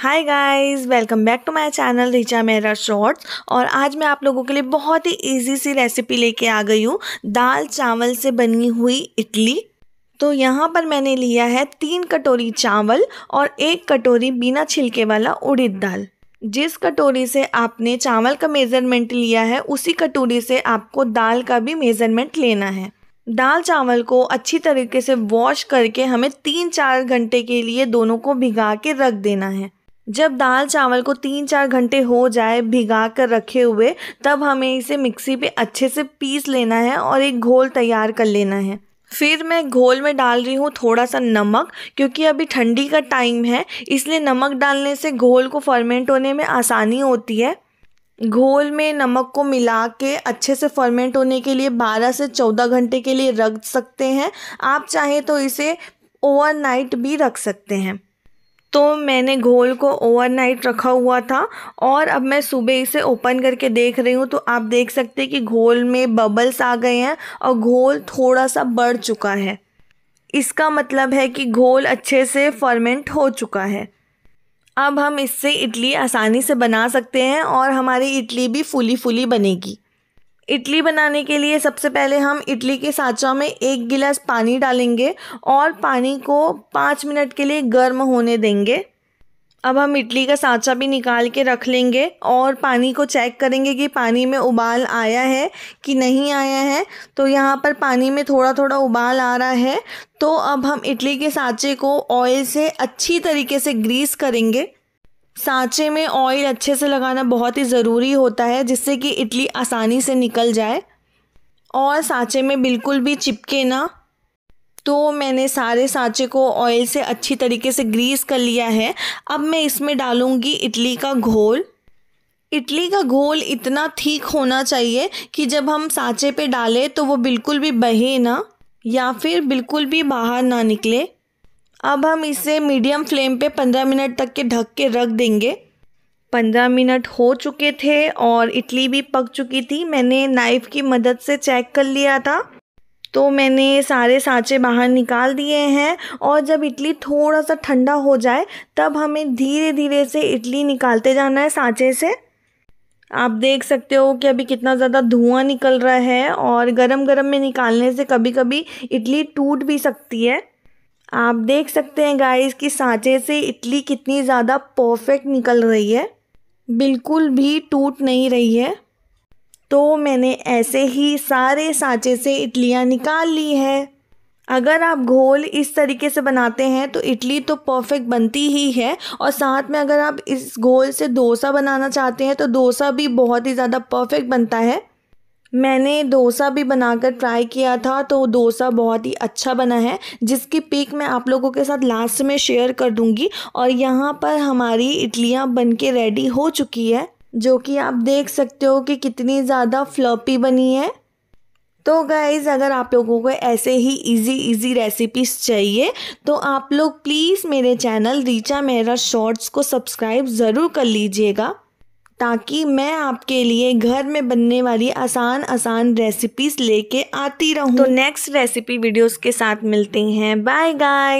Hi guys welcome back to my channel Richa मेरा shorts और आज मैं आप लोगों के लिए बहुत ही इजी सी रेसिपी लेके आ गई हूँ, दाल चावल से बनी हुई इडली। तो यहाँ पर मैंने लिया है तीन कटोरी चावल और एक कटोरी बिना छिलके वाला उड़द दाल। जिस कटोरी से आपने चावल का मेज़रमेंट लिया है, उसी कटोरी से आपको दाल का भी मेज़रमेंट लेना है। दाल चावल को अच्छी तरीके से वॉश करके हमें तीन चार घंटे के लिए दोनों को भिगा के रख देना है। जब दाल चावल को तीन चार घंटे हो जाए भिगा कर रखे हुए, तब हमें इसे मिक्सी पे अच्छे से पीस लेना है और एक घोल तैयार कर लेना है। फिर मैं घोल में डाल रही हूँ थोड़ा सा नमक, क्योंकि अभी ठंडी का टाइम है, इसलिए नमक डालने से घोल को फर्मेंट होने में आसानी होती है। घोल में नमक को मिला के अच्छे से फर्मेंट होने के लिए 12 से 14 घंटे के लिए रख सकते हैं। आप चाहें तो इसे ओवरनाइट भी रख सकते हैं। तो मैंने घोल को ओवरनाइट रखा हुआ था और अब मैं सुबह इसे ओपन करके देख रही हूँ तो आप देख सकते हैं कि घोल में बबल्स आ गए हैं और घोल थोड़ा सा बढ़ चुका है। इसका मतलब है कि घोल अच्छे से फर्मेंट हो चुका है। अब हम इससे इडली आसानी से बना सकते हैं और हमारी इडली भी फुली फुली बनेगी। इडली बनाने के लिए सबसे पहले हम इडली के साँचा में एक गिलास पानी डालेंगे और पानी को पाँच मिनट के लिए गर्म होने देंगे। अब हम इडली का साँचा भी निकाल के रख लेंगे और पानी को चेक करेंगे कि पानी में उबाल आया है कि नहीं आया है। तो यहाँ पर पानी में थोड़ा थोड़ा उबाल आ रहा है। तो अब हम इडली के साँचे को ऑयल से अच्छी तरीके से ग्रीस करेंगे। सांचे में ऑयल अच्छे से लगाना बहुत ही ज़रूरी होता है, जिससे कि इडली आसानी से निकल जाए। और सांचे में बिल्कुल भी चिपके ना तो मैंने सारे सांचे को ऑयल से अच्छी तरीके से ग्रीस कर लिया है। अब मैं इसमें डालूँगी इडली का घोल। इडली का घोल इतना ठीक होना चाहिए कि जब हम सांचे पे डालें तो वो बिल्कुल भी बहे ना, या फिर बिल्कुल भी बाहर ना निकले। अब हम इसे मीडियम फ्लेम पे पंद्रह मिनट तक के ढक के रख देंगे। पंद्रह मिनट हो चुके थे और इडली भी पक चुकी थी। मैंने नाइफ़ की मदद से चेक कर लिया था। तो मैंने सारे सांचे बाहर निकाल दिए हैं और जब इडली थोड़ा सा ठंडा हो जाए, तब हमें धीरे धीरे से इडली निकालते जाना है सांचे से। आप देख सकते हो कि अभी कितना ज़्यादा धुआँ निकल रहा है और गरम गरम में निकालने से कभी कभी इडली टूट भी सकती है। आप देख सकते हैं गाइस कि सांचे से इडली कितनी ज़्यादा परफेक्ट निकल रही है। बिल्कुल भी टूट नहीं रही है। तो मैंने ऐसे ही सारे सांचे से इडलियाँ निकाल ली है। अगर आप घोल इस तरीके से बनाते हैं तो इडली तो परफेक्ट बनती ही है। और साथ में अगर आप इस घोल से डोसा बनाना चाहते हैं तो डोसा भी बहुत ही ज़्यादा परफेक्ट बनता है। मैंने डोसा भी बनाकर ट्राई किया था तो डोसा बहुत ही अच्छा बना है, जिसकी पिक मैं आप लोगों के साथ लास्ट में शेयर कर दूँगी। और यहाँ पर हमारी इडलियाँ बन के रेडी हो चुकी है, जो कि आप देख सकते हो कि कितनी ज़्यादा फ्लॉपी बनी है। तो गाइज़ अगर आप लोगों को ऐसे ही इजी इजी रेसिपीज़ चाहिए तो आप लोग प्लीज़ मेरे चैनल रीचा मेरा शॉर्ट्स को सब्सक्राइब ज़रूर कर लीजिएगा। ताकि मैं आपके लिए घर में बनने वाली आसान आसान रेसिपीज़ लेके आती रहूँ। तो नेक्स्ट रेसिपी वीडियोस के साथ मिलते हैं। बाय गाय